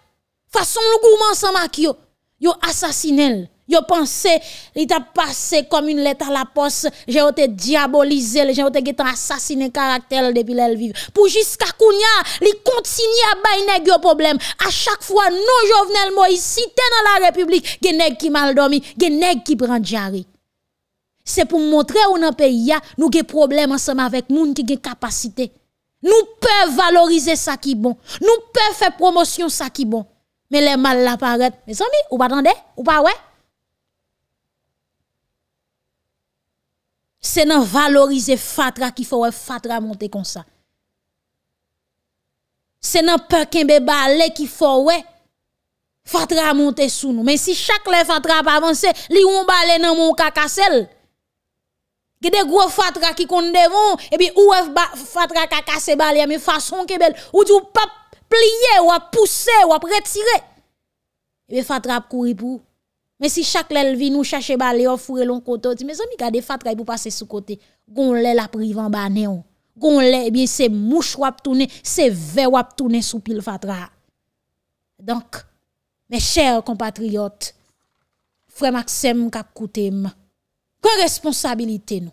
façon le gouvernement ensemble yo. Yo assassiné. Yo pensé il t'a passé comme une lettre à la poste. J'ai été diabolisé. J'ai été assassiné caractère depuis l'elle vive. Pour jusqu'à kounya li continue à bay nèg problème. À chaque fois non Jovenel Moïse t'es dans la république gen qui mal dormi gen nèg qui prend diarrhée. C'est pour montrer où dans pays nous avons problème ensemble avec moun qui gen capacité. Nous pouvons valoriser ça qui bon. Nous pouvons faire promotion ça qui bon mais les mal la paraît. Mes amis, ou pas attendez, ou pas ouais. C'est dans valoriser fatra qu'il faut fatra monter comme ça. C'est dans peur qu'un balé qu'il faut ouais. Fatra monter sous nous. Mais si chaque le fatra pas avancer, li on balé dans mon cacassel. Gè des gros fatra qui compte devant et puis ou fatra cacassé balé mais façon que belle ou du pap plier, ou à pousser, ou à retirer. Et bien, Fatra courir pour. Mais si chaque lèl vient nous chercher balé, on fourre l'on côté, mes amis, gardez Fatra pour passer sous côté. Gon lèl à prive en banéon. Gon lèl, eh bien, c'est mouche wap tourner, c'est verre wap tourner sous pile Fatra. Donc, mes chers compatriotes, frère Maxime kap koutem, quelle responsabilité nous?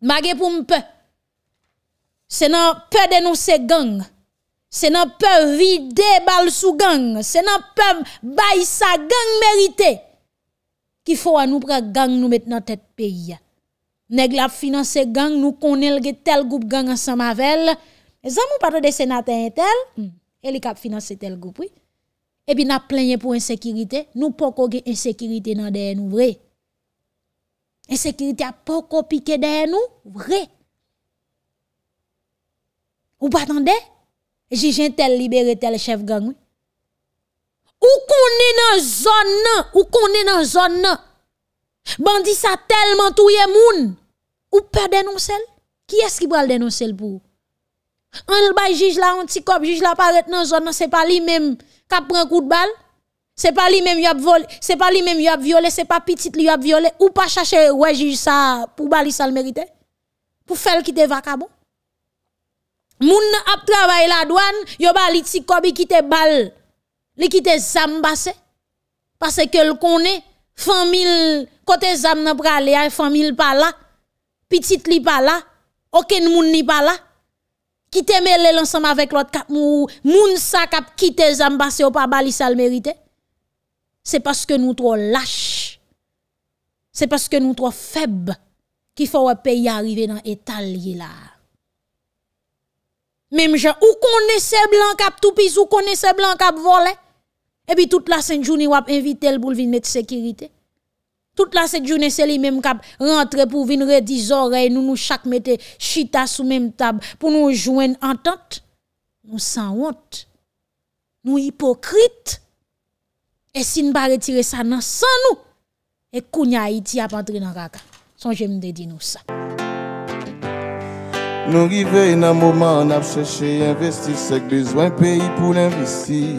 Magé pour m'pe. C'est dans peur dénoncer gang. C'est nan peur vider bal sous gang, c'est nan peur bay sa gang mérité. Qu'il faut à nous prendre gang nous mettre dans tête pays. nèg la financer gang, nous connaissons tel groupe gang ensemble avec Les amis pas de sénateur tel, hmm. et li cap financer tel groupe oui. Et puis n'a plaigné pour insécurité, nous pas qu'on insécurité dans derrière nous vrai. Insécurité a pas piqué derrière nous vrai. Ou pas attendez? J'ai tel libéré tel chef gang oui. Ou est dans zone ou est dans zone Bandi ça tellement touye moun. Ou pas dénoncer Qui est-ce qui va le dénoncer pour On bay juge là on petit cop juge là paraît dans zone c'est pas lui même qui prend coup de balle. C'est pas lui même qui a volé, c'est pas lui même qui a violé, c'est pas petit lui a violé ou pas chercher ouais juge ça pour bali ça le mérite. Pour faire quitter vacabon. Moun ap travail la douane, yo bali ti kobi balle li quitte zam parce que le connaît famille côté zam nan prale famille pas là petite li aucun moun ni pas là qui te mêlé ensemble avec l'autre cap moun sa kap quitte zam basse ou pas bali sal mérité c'est parce que nous trop lâches c'est parce que nous trop faibles qu'il faut un pays arriver dans état là même gens ou connaissez blanc cap tout pis ou connaissez blanc cap volé et puis toute la sainte journée, ou invité pour venir mettre sécurité. Toute la cette journée, c'est lui-même qui rentre pour venir redire oreilles, nous nous chaque mettre chita sous même table pour nous joindre entente. Nous sans honte. Nous hypocrites. Et si nous pas retirer ça sans nous, et kounya Haïti a pas entrer dans kaka. Songez me de dire nous ça. Nous arrivons dans un moment, on a cherché investir, c'est besoin pays pour l'investir.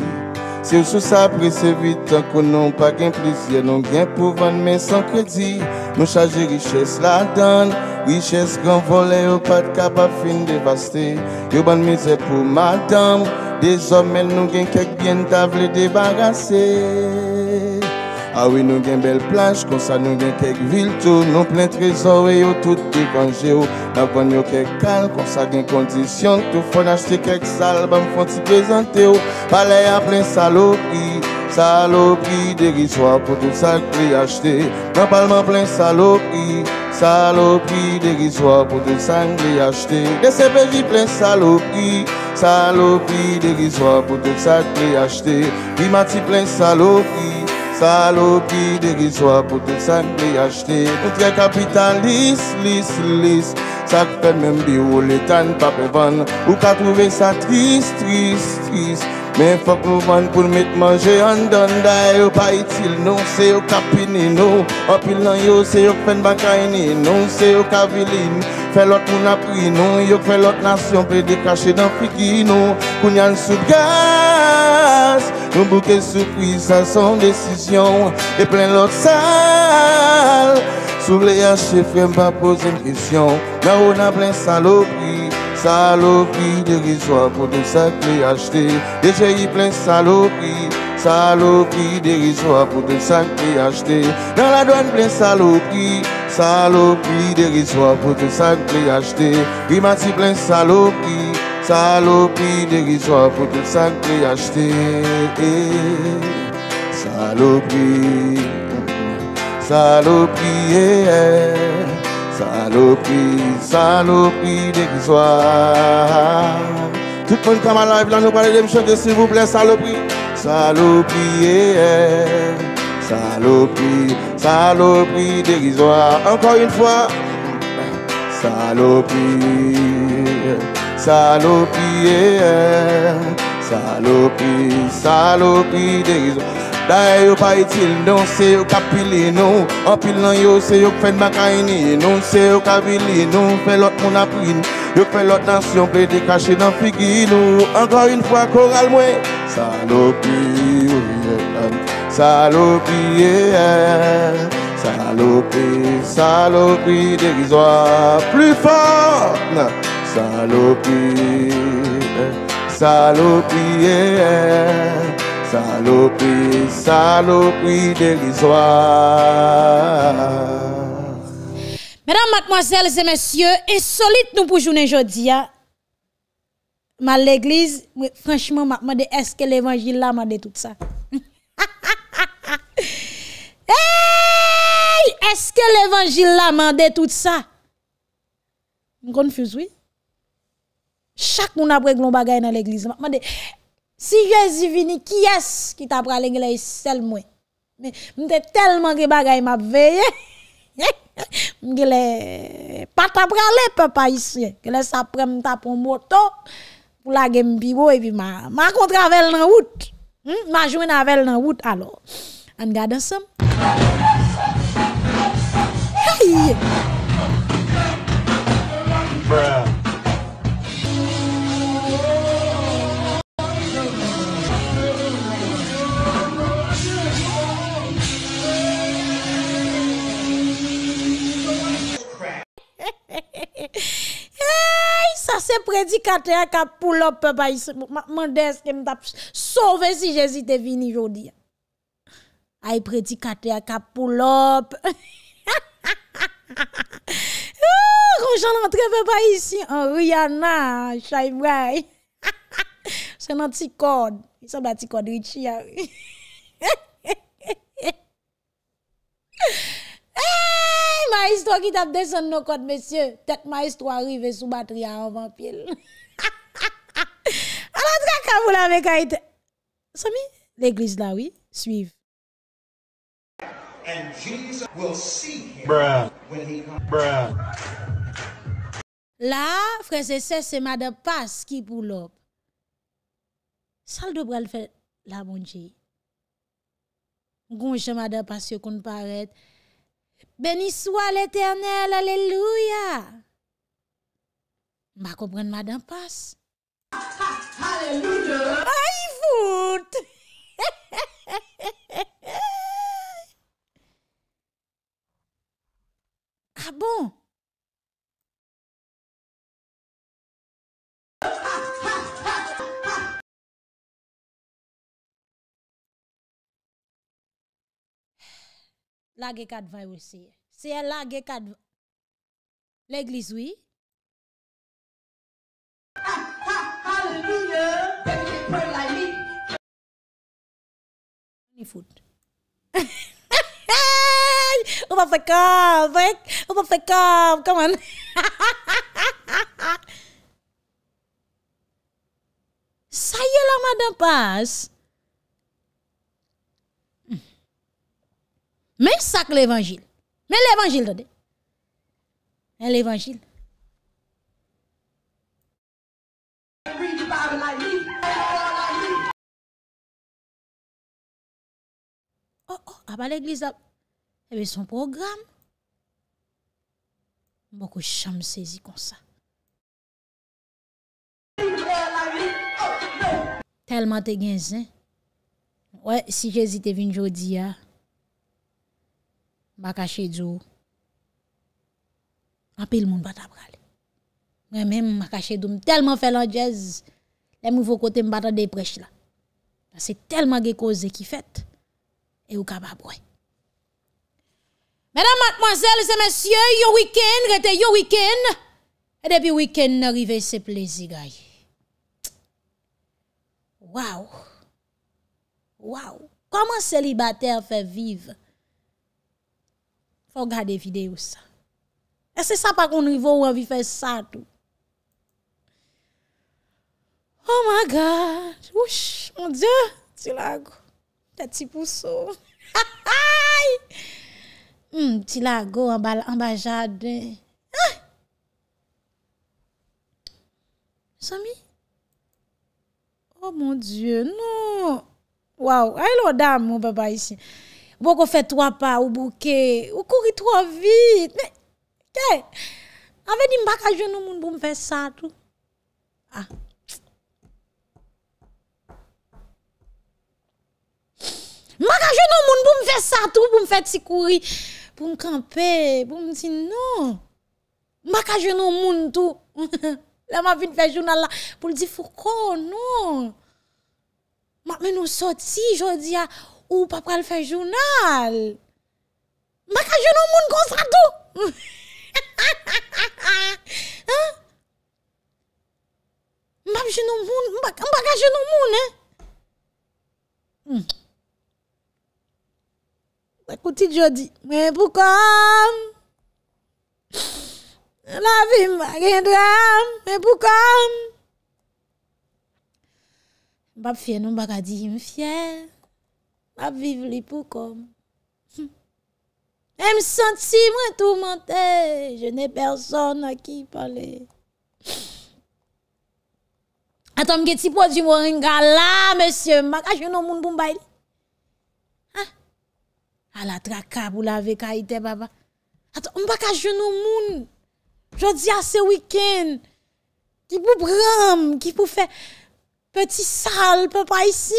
Si sous ça presse vite, qu'on n'a pas gain plaisir, non gain pour vendre mais sans crédit. Nous charger richesse la donne, richesse grand volet, au pas de capable fin dévasté. Yo bonne misère pour madame, hommes, nous gain quelques bien table débarrasser. Ah oui, nous avons belle plage, comme ça nous avons quelques villes tout, nous plein de trésors et tout dépangé. Nous avons quelques calmes, comme ça nous conditions, tout faut acheter quelques nous faut te présenter. Palais à plein saloperie, saloperie dérisoire pour tout ça que acheter. Dans parlement plein saloperie, saloperie dérisoire pour tout ça que acheter. Des CPJ plein saloperie, saloperie dérisoire pour tout ça que acheter. Dimati plein saloperie. Salo ki derizwa pou tout san pe achete. Nou tre kapitan lis, lis, lis. Sak fe men bi ou letan pa pe van. Ou ka trouve sa tris, tris, tris Mais faut que nous vendons pour mettre manger en donne d'ailleurs pas utile non c'est au capini non en pile non yo c'est au fen bakaini non c'est au caviline fait l'autre moun a pris non yo peut décacher dans figi non kounyan sous gaz un bouquet surprise à son décision et plein l'autre salle sous les haches frère pas poser une question. Là on a plein saloperie Saloperie dérisoire pour tout ça que acheté. Déjà y plein saloperie. Saloperie dérisoire pour tout ça que acheté. Dans la douane plein saloperie. Saloperie dérisoire pour tout ça que acheté. Rimati plein saloperie. Saloperie dérisoire pour tout ça que acheté. Saloperie. Saloperie. Yeah. Saloperie, saloperie dérisoire. Tout le monde comme à live là, nous parlons de me chanter s'il vous plaît, saloperie. Saloperie, saloperie, saloperie dérisoire. Encore une fois. Saloperie, saloperie, saloperie, saloperie dérisoire. D'ailleurs, yo pas utile, non, c'est yo capilé, non. En pile non yo, c'est yo macaini, non, c'est yo capilé, non. Fait l'autre mon appris, yo fait l'autre nation, peut caché dans figui, nous. Encore une fois, choral, moi. Salopie, salopie, salopie, salopie dérisoire. Plus fort, salopie, Salopie, salopye, salopye dérisoire. Mesdames, mademoiselles et messieurs, insolite nous pour journée aujourd'hui. Mal l'église, franchement, m'a demandé est-ce que l'évangile là m'a dit tout ça. hey! Est-ce que l'évangile là m'a dit tout ça? Je confuse, oui. Chak moun apre glon bagay nan l'eglise. Mwen de, si Jezi vini, ki es ki tapra l'eglise sel mwen? Mwen de telman ge bagay map veye. Mwen ge le patapra le pe pa isye. Ge le sapre mwen tapon moto pou la gen mbiwo evi ma, ma kontravel nan wout. Hmm? Ma jwen avel nan wout alo. An gade ansem. Hey! Bruh. Ça c'est prédicateur qui pull up papa ici. Mande est-ce que sauvé si Jésus te vini aujourd'hui. Ay prédicateur qui pull up. Quand j'en entre papa ici en Rihanna, Shaibrai. C'est un petit code. Il semble un petit code Richie. Hey, maestro ki tap desen nou kote, mesye. Tet maestro arrive sou batri a anvan pil. Anan tra kabou la vek a ite. Sami, l'eglise la, oui, suiv. And Jesus will see him Bruh. when he comes. Bruh. La, frese se, se ma de pas ki pou lop. Sal do bral fe la bonje. Gonje ma de pas yo kon paret. Béni soit l'éternel, alléluia. Ma comprendre madame passe. Alléluia. Aïe foot. ah bon? La ge kat vay aussi. C'est elle la ge kat L'église, oui. Foot. On va faire comme, on va faire comme, come on. Ça y est là, madame passe. Mais ça que l'évangile. Mais l'évangile, attendez. Mais l'évangile. Oh, oh, ah, à part l'église, ah. eh bien, son programme. Bon, Beaucoup chambres saisies comme ça. Tellement te gen zin. Ouais, si Jésus t'est venu aujourd'hui, ah. Ba caché. En pile moun pas prale. Moi même ma caché dou tellement fait la jazz. Les nouveaux côté m'bata des prêches là. C'est tellement ge cause qui fait et ou capable. Mesdames, mademoiselles et messieurs, yo week-end, rete yo week-end. Et depuis week-end arrivé, c'est plaisir, gars. Wow. Wow. Comment célibataire fait vivre? faut regarder vidéo ça. Et c'est ça pas qu'on niveau ou envie faire ça tout. Oh my god, ouch, mon dieu, tu lago. T'as petit pousseau. Hum, hmm, petit lago en bas en bas jardin. Ah! Sami? Oh mon dieu, non. Waouh, allô dame mon papa ici. Boko fè 3 pa ou bouke, ou kouri 3 vit. Mè, kè, avè di mbaka joun nou moun pou m fè sa tout. Ah. Mbaka joun nou moun pou m fè sa tout, pou m fè ti kouri, pou m kampe, pou m di non. Mbaka joun nou moun tout. La ma vin fè jounal la pou l di fouko, non. Mwen nou soti jodi a, ou pas pral faire journal? Ma ka jeune moun comme ça tout. hein? M'a jeune moun, m'a ka jeune moun hein. Hmm. Écoutez jodi, mais pourquoi? La vie m'a mais pourquoi? M'pa fier non m'pa di fier. ap viv li pou kom. Hm. Et me senti moi tourmenté, je n'ai personne à qui parler. Attends, me petit produit moringa là, monsieur, m'a caché non moun pour bail. Ah. À la traka pour laver kaité papa. Attends, on pas caché non moun. Jodi à ce week-end qui pour bram, qui pour faire petit sale papa ici.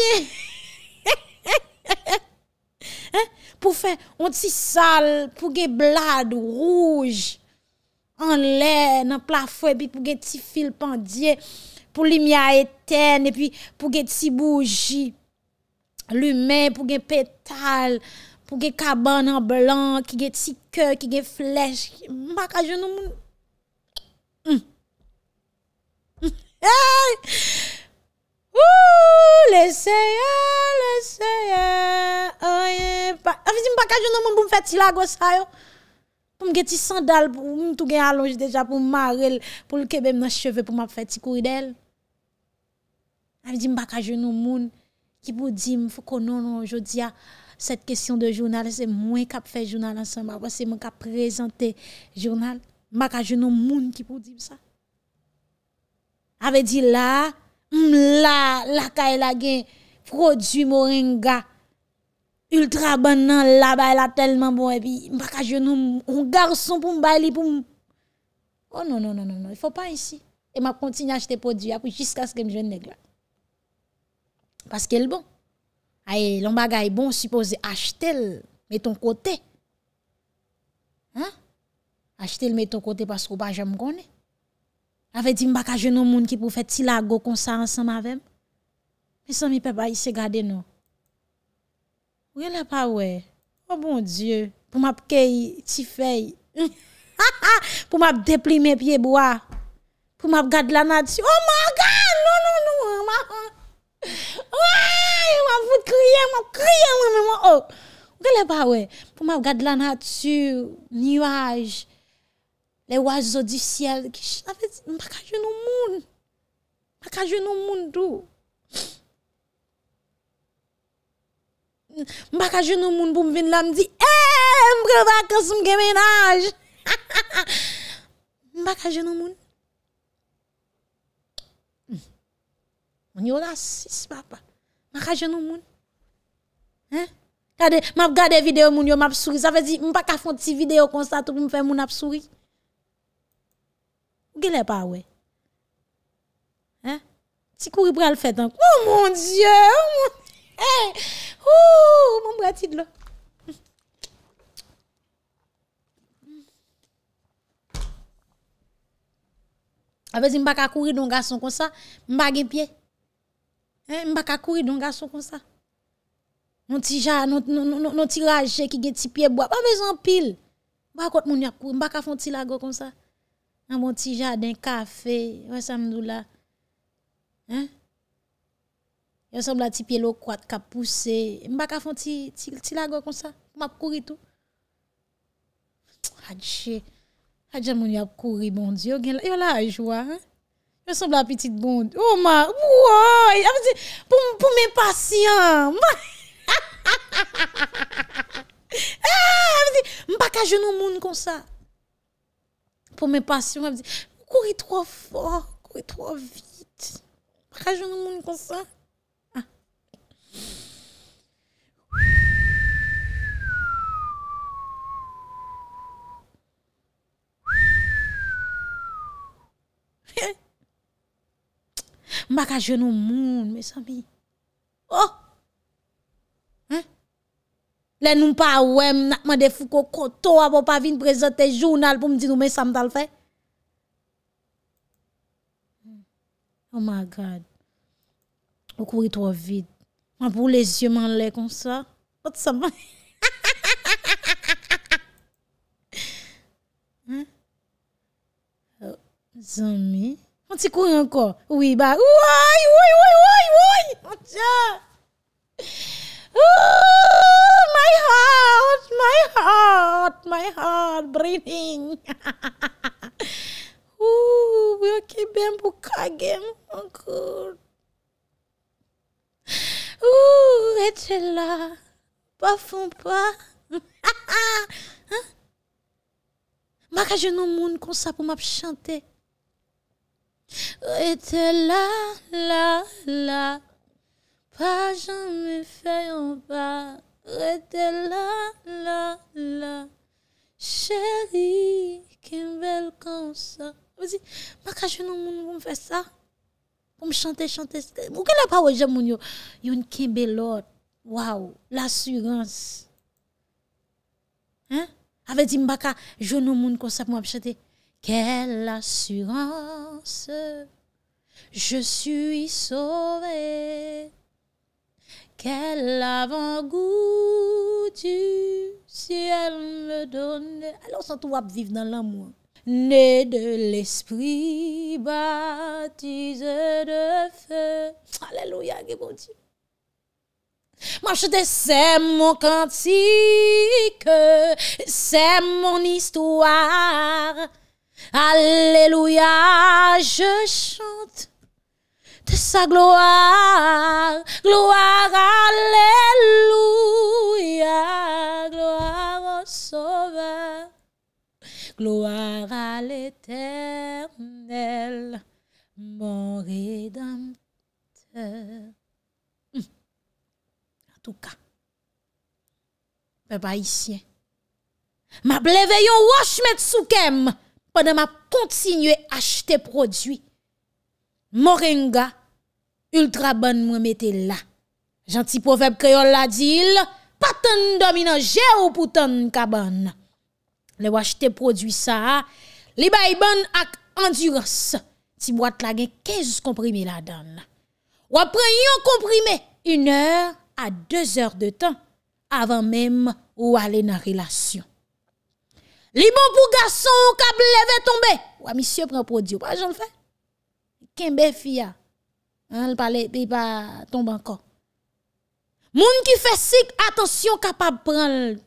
hein? Pour faire un petit sale, pour que blade rouge en l'air, dans le plafond, et puis pour que petit fil pendier, pour lumière éteinte, et puis pour que petit bougie, l'humain, pour que pétale, pour que cabane en blanc, qui que petit cœur, qui que flèche, macajou nous. Hmm. Hmm. Hey! Ouh, le seye, le seye, oye, pa. Ah, Afi di mpa kajoun nan moun pou mfè ti lago sa yo. Pou mge ti sandal pou mtou gen alonj deja pou marel, pou l kebem nan cheve pou map fè ti kouri del. Ah, Afi di mpa kajoun nan moun ki pou di mfou konon nan jodi ya. cette question de journal, c'est moi qui fait journal ensemble. Après, c'est moi qui présenté journal. Je ne gens qui pour dire ça. Avait dit là, la la kay la gen produit moringa ultra bon nan la ba la tellement bon et puis m'pa ka genou un garçon pour m'bay li pour Oh non non non non non, il faut pas ici. Et m'a continuer à acheter produit jusqu'à ce que me jeune nèg là. Parce qu'elle bon. Aïe, l'on bagay bon supposé acheter mais ton côté. Hein? Acheter le met ton côté parce qu'on pas jamais connaît. Ave di mbaka jenon moun ki pou fet si la go konsa ansan mavem. Me san mi pe ba yise gade nou. Ou yon la pa we? Oh bon dieu. Pou map key, ti fey. pou map deplime piye boa. Pou map gade la nadi. Oh my god! Non, non, non. non ma... Ouay! Map vout kriye, map kriye. Oh, ou yon la pa we? Pou map gade la nadi. Niyaj. les oiseaux du ciel qui chavaient dit pas qu'à nous monde pas qu'à nous monde tout pas qu'à nous monde pour me venir là me dit eh me prend vacances me ménage. Pas qu'à nous monde hmm. on y aura six papa. Pas qu'à nou moun. hein? Kade, map gade video moun yo map souri. Ça veut dire, m'pa ka font ti vidéo comme ça tout pour me faire moun ap souri. gile pa we. Hein? Ti kouri pral fèt an. Oh mon dieu, oh mon... Hey! Ouh, mon bratid lo. Avè di mba ka kouri don gason kon sa, mba gen pye. Hein? Mba ka kouri don gason kon sa. Non ti ja, non, non, non, non ti raje ki gen ti pye boa. Ba bezan pil. Ba akot moun yap kouri, mba ka fon ti lago kon sa. un bon petit jardin, café, ouais, ça me là. Hein? Il ressemble à petit pied l'eau croate qui a poussé. Je ne pas faire un petit lago comme ça. Je vais courir tout. Adje, adje moun yap kouri bon diyo, gen la, yo la ajwa, hein? Yo semb la pitit bon diyo, oh ma, woy, ap di, pou, pou mè pasyen, mba, ap di, mba ka jenou moun kon sa. Pour mes passions, elle me dit, courir trop fort, courir trop vite. Pas je ne monde comme ça. Ah. M'a ka genou moun, mes amis. Oh! Le nou pa ouem, nak mande fouko koto, apou pa vin prezente jounal pou mdi nou men sam tal fe. Oh my God. Ou kouri tro vide. Mwen pou les ye man le kon sa. Ot sa man. hein? Oh, zami. Mwen ti kouri anko. Oui ba. Ouay, ouay, ouay, ouay, ouay. Mwen ti ya. Ouay. Oh! my heart, my heart, my heart breathing. Ou, yo ki ben pou kagem, ankour. Ou, ete la, pa fon pa. Maka jenon moun kon sa pou map chante. Ete la, la, la, pa jan me feyon pa. rete la la la. Chéri, ken bel kon sa Mwen si, baka jenon moun pou mwen fè sa Pou mwen chante chante Mwen ke la pa wè jen moun yo Yon ken bel lot Waw, l'assurance. Hein? Avè di mbaka jenon moun kon sa pou mwen chante Quelle assurance, je suis sauvé. Quel avant-goût du ciel me donne. Alors, sans tout vivre dans l'amour. Né de l'esprit, baptisé de feu. Alléluia, bon Dieu. Moi, je c'est mon cantique, c'est mon histoire. Alléluia, je chante de sa gloire, gloire, alléluia, gloire au Sauveur, gloire à l'éternel, mon rédempteur. Hum. En tout cas, peuple haïtien, m'a levé yon wash met soukem pendant m'a continué acheter produits. Moringa, ultra bonne moi mettez là. Gentil proverbe créole la dit, pas tant dominant, j'ai ou pour tant cabane. Le acheter produit ça, li bay bon ak endurance. Ti boîte la gen 15 comprimés la donne. Ou après yon comprimé, une heure à deux heures de temps avant même ou aller dans relation. Li bon pour garçon, câble lever tomber. Ou monsieur prend produit, pas j'en fais. kembe fia. Hein, le il pas tombe encore. Moun qui fait sick, attention capable prendre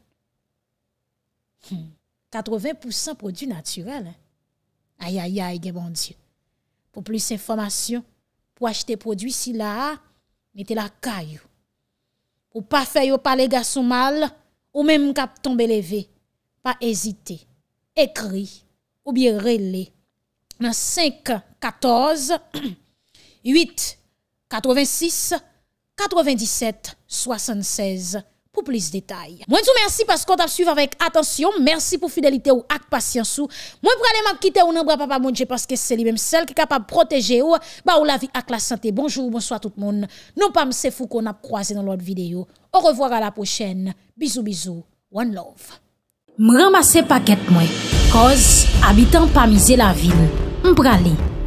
hmm. 80% produits naturels. Aïe aïe aïe, bon Dieu. Pour plus d'informations, pour acheter produits si là, mettez la caillou. Pour pas faire parler garçon mal ou même cap tomber levé. Pas hésiter. Écrit ou bien relais. Dans 5 ans 14 8 86 97 76 pour plus de détails. Moi, tout merci parce qu'on t'a suivi avec attention. Merci pour fidélité ou ak patience ou. Moi, je vais quitter ou non, papa, mon Dieu, parce que c'est lui-même seul qui est capable de protéger ou, bah, ou la vie ak la santé. Bonjour, bonsoir tout le monde. Non pas c'est fou qu'on a croisé dans l'autre vidéo. Au revoir à la prochaine. Bisous, bisous. One love. M'ramasse paquet moi. Cause, habitant pas miser la ville. M'pralé.